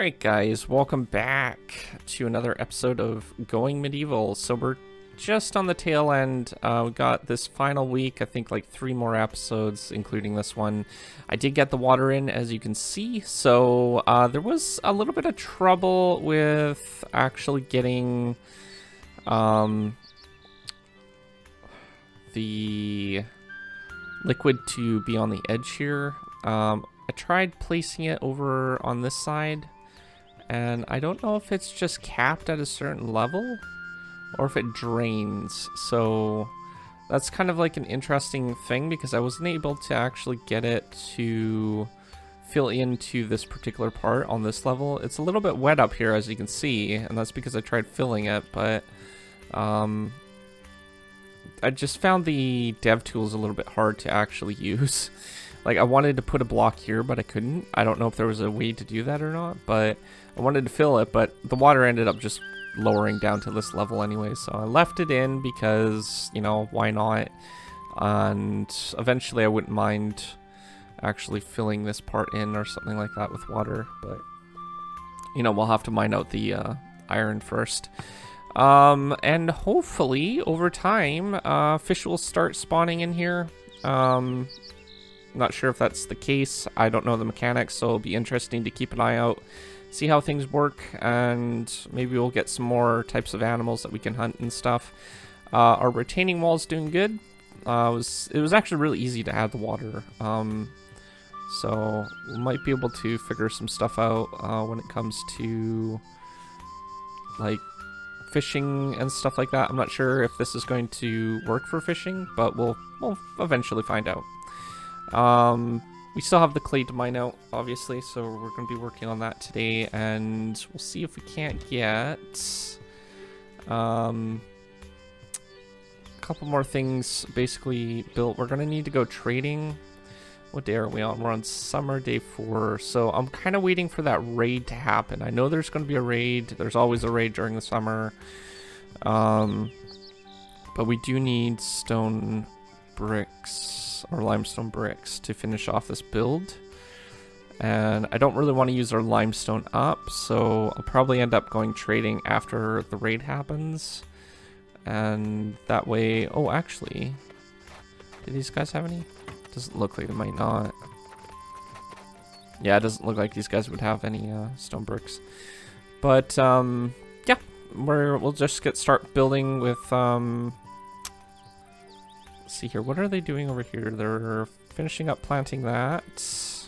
Alright guys, welcome back to another episode of Going Medieval. So we're just on the tail end. Uh, we got this final week, I think like three more episodes, including this one. I did get the water in, as you can see, so uh, there was a little bit of trouble with actually getting um, the liquid to be on the edge here. Um, I tried placing it over on this side, and I don't know if it's just capped at a certain level or if it drains. So that's kind of like an interesting thing because I wasn't able to actually get it to fill into this particular part on this level. It's a little bit wet up here as you can see, and that's because I tried filling it, but um, I just found the dev tools a little bit hard to actually use. Like, I wanted to put a block here, but I couldn't. I don't know if there was a way to do that or not, but I wanted to fill it, but the water ended up just lowering down to this level anyway, so I left it in because, you know, why not? And eventually I wouldn't mind actually filling this part in or something like that with water, but, you know, we'll have to mine out the uh, iron first. Um, and hopefully, over time, uh, fish will start spawning in here. Um, not sure if that's the case. I don't know the mechanics, so it'll be interesting to keep an eye out, see how things work, and maybe we'll get some more types of animals that we can hunt and stuff. Uh, our retaining wall is doing good. Uh, it, was, it was actually really easy to add the water. Um, so we might be able to figure some stuff out uh, when it comes to like fishing and stuff like that. I'm not sure if this is going to work for fishing, but we'll we'll eventually find out. Um, we still have the clay to mine out, obviously, so we're going to be working on that today, and we'll see if we can't get um, a couple more things basically built. We're going to need to go trading. What day are we on? We're on summer day four, so I'm kind of waiting for that raid to happen. I know there's going to be a raid. There's always a raid during the summer. Um, but we do need stone bricks or limestone bricks to finish off this build. And I don't really want to use our limestone up, so I'll probably end up going trading after the raid happens. And that way... Oh, actually... Do these guys have any? Doesn't look like they might not. Yeah, it doesn't look like these guys would have any uh, stone bricks. But, um, yeah, we're, we'll just get start building with um, See here. What are they doing over here? They're finishing up planting that.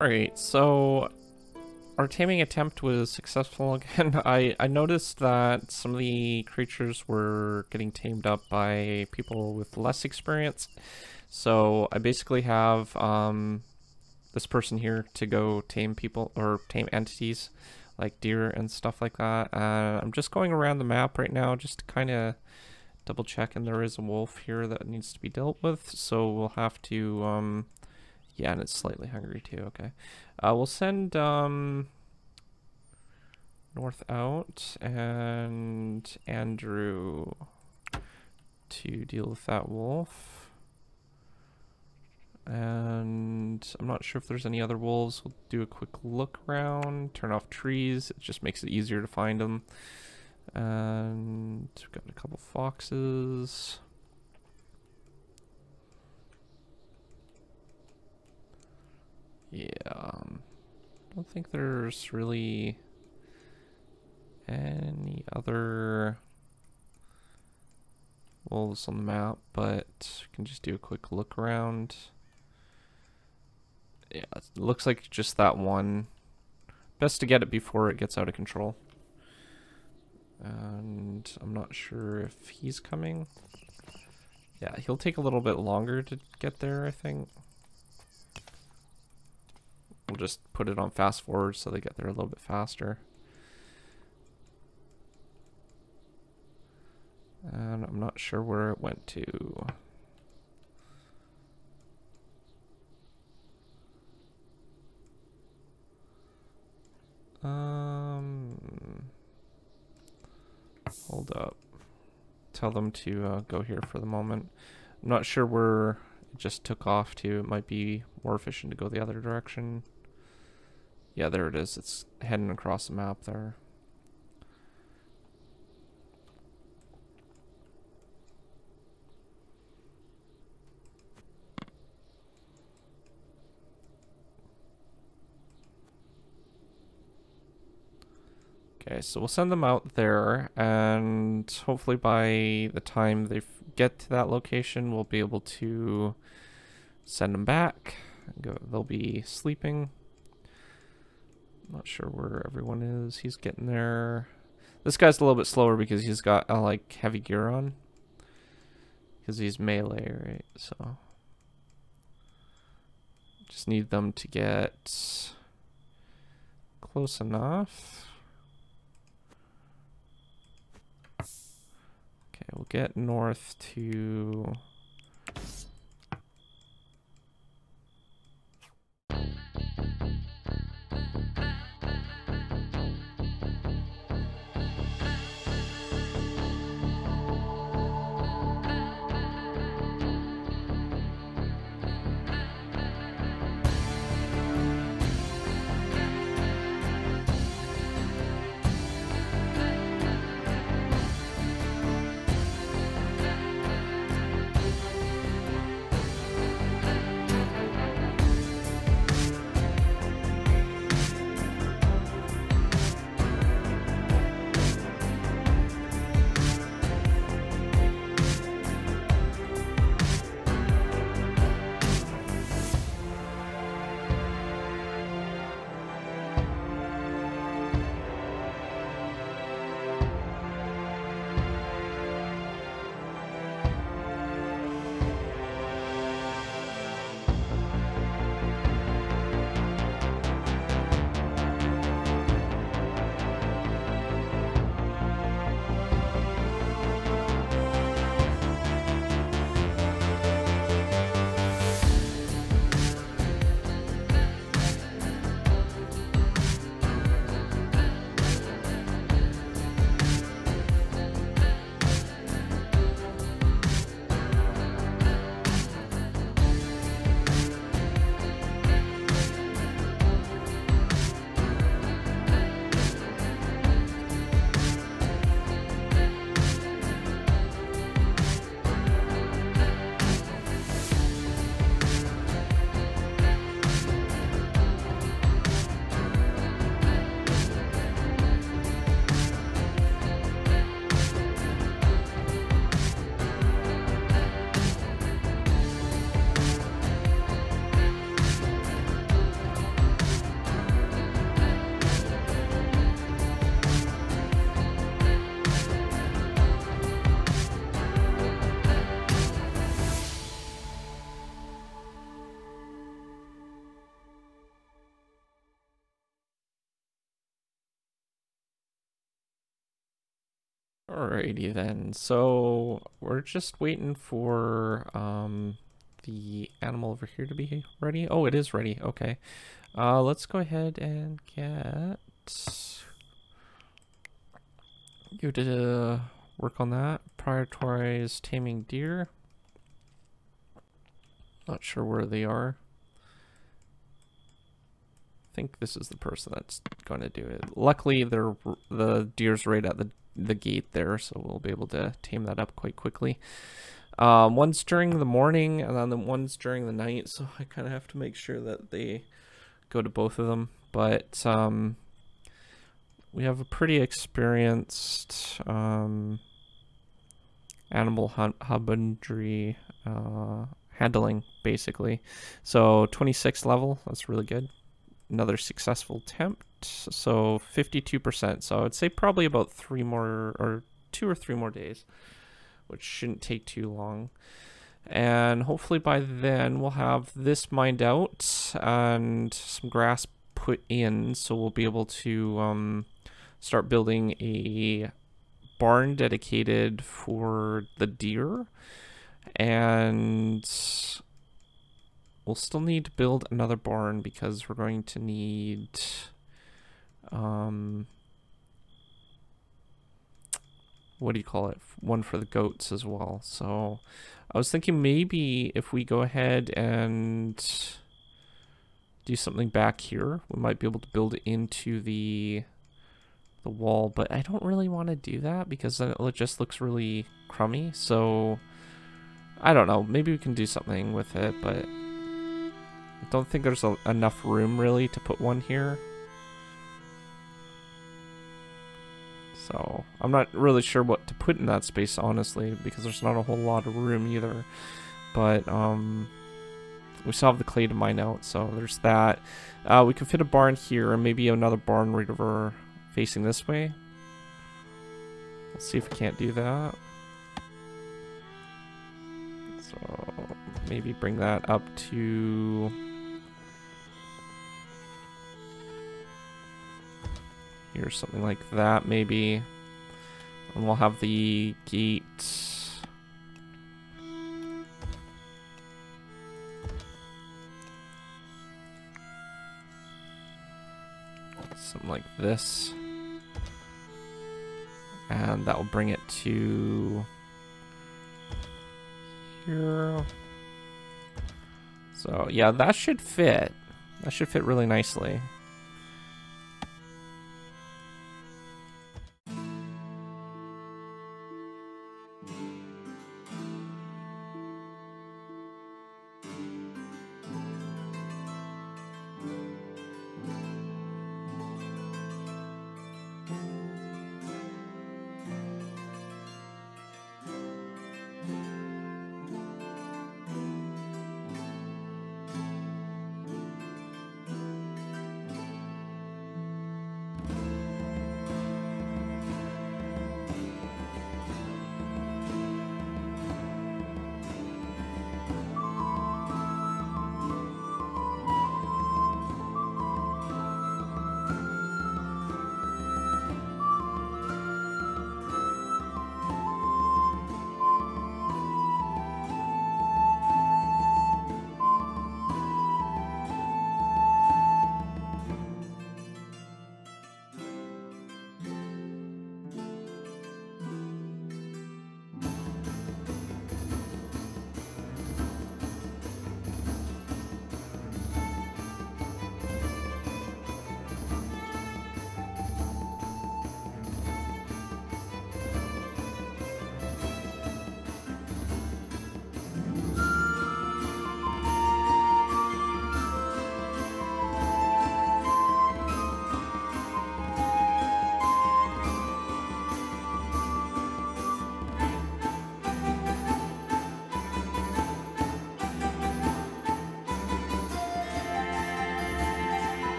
Alright, so our taming attempt was successful again. I, I noticed that some of the creatures were getting tamed up by people with less experience. So I basically have um, this person here to go tame people or tame entities like deer and stuff like that. Uh, I'm just going around the map right now just to kind of double check and there is a wolf here that needs to be dealt with. So we'll have to, um, yeah, and it's slightly hungry too. Okay. Uh, we'll send um, North out and Andrew to deal with that wolf. And I'm not sure if there's any other wolves. We'll do a quick look around, turn off trees. It just makes it easier to find them. And we've got a couple foxes. Yeah, um, don't think there's really any other wolves on the map, but can just do a quick look around yeah, it looks like just that one. Best to get it before it gets out of control. And I'm not sure if he's coming. Yeah, he'll take a little bit longer to get there, I think. We'll just put it on fast forward so they get there a little bit faster. And I'm not sure where it went to. Um, hold up. Tell them to uh, go here for the moment. I'm not sure where it just took off to. It might be more efficient to go the other direction. Yeah, there it is. It's heading across the map there. Okay, so we'll send them out there, and hopefully by the time they get to that location, we'll be able to send them back. Go, they'll be sleeping. Not sure where everyone is. He's getting there. This guy's a little bit slower because he's got uh, like heavy gear on. Because he's melee, right? So just need them to get close enough. Okay, we'll get north to Alrighty then. So we're just waiting for um, the animal over here to be ready. Oh, it is ready. Okay. Uh, let's go ahead and get you to work on that. Prioritize taming deer. Not sure where they are. I think this is the person that's going to do it. Luckily, they're the deer's right at the the gate there, so we'll be able to tame that up quite quickly. Um, one's during the morning, and then the one's during the night, so I kind of have to make sure that they go to both of them. But um, we have a pretty experienced um, animal husbandry uh, handling, basically. So 26 level, that's really good. Another successful attempt, so 52%. So I'd say probably about three more, or two or three more days, which shouldn't take too long. And hopefully by then we'll have this mined out and some grass put in, so we'll be able to um, start building a barn dedicated for the deer. And we'll still need to build another barn because we're going to need um what do you call it? One for the goats as well. So I was thinking maybe if we go ahead and do something back here we might be able to build it into the the wall but I don't really want to do that because then it just looks really crummy. So I don't know. Maybe we can do something with it but I don't think there's a, enough room really to put one here. So I'm not really sure what to put in that space, honestly, because there's not a whole lot of room either. But um, we still have the clay to mine out, so there's that. Uh, we can fit a barn here and maybe another barn right over facing this way. Let's see if we can't do that. So maybe bring that up to Here, something like that, maybe. And we'll have the gate. Something like this. And that will bring it to here. So yeah, that should fit. That should fit really nicely.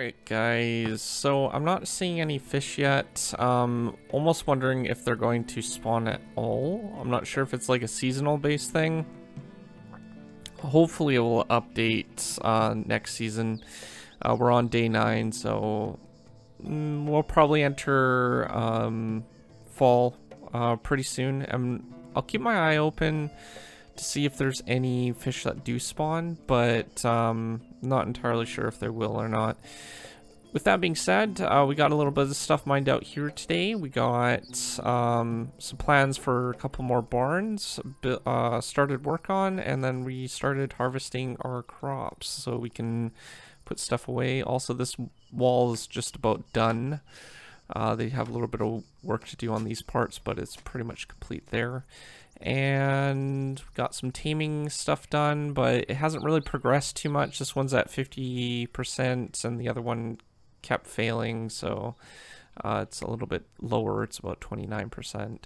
Alright guys, so I'm not seeing any fish yet. Um, almost wondering if they're going to spawn at all. I'm not sure if it's like a seasonal based thing. hopefully it will update uh, next season. Uh, we're on day nine, so mm, we'll probably enter um, fall uh, pretty soon. And I'll keep my eye open to see if there's any fish that do spawn, but um, not entirely sure if there will or not. With that being said, uh, we got a little bit of stuff mined out here today. We got um, some plans for a couple more barns uh, started work on, and then we started harvesting our crops so we can put stuff away. Also, this wall is just about done. Uh, they have a little bit of work to do on these parts, but it's pretty much complete there. And got some taming stuff done, but it hasn't really progressed too much. This one's at 50%, and the other one kept failing, so uh, it's a little bit lower. It's about 29%.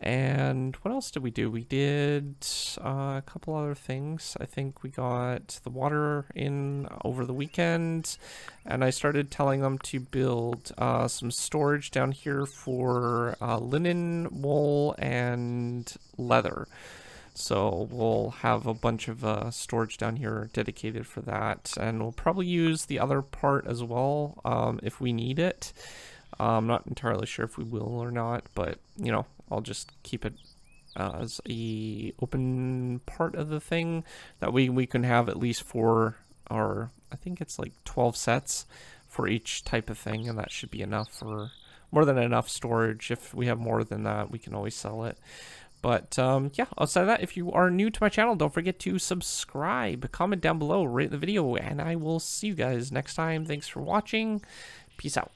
And what else did we do? We did uh, a couple other things. I think we got the water in over the weekend, and I started telling them to build uh, some storage down here for uh, linen, wool, and leather. So we'll have a bunch of uh, storage down here dedicated for that, and we'll probably use the other part as well um, if we need it. I'm not entirely sure if we will or not, but you know, I'll just keep it uh, as a open part of the thing. That way we can have at least four or I think it's like 12 sets for each type of thing, and that should be enough for more than enough storage. If we have more than that, we can always sell it. But um, yeah, outside of that, if you are new to my channel, don't forget to subscribe, comment down below, rate the video, and I will see you guys next time. Thanks for watching. Peace out.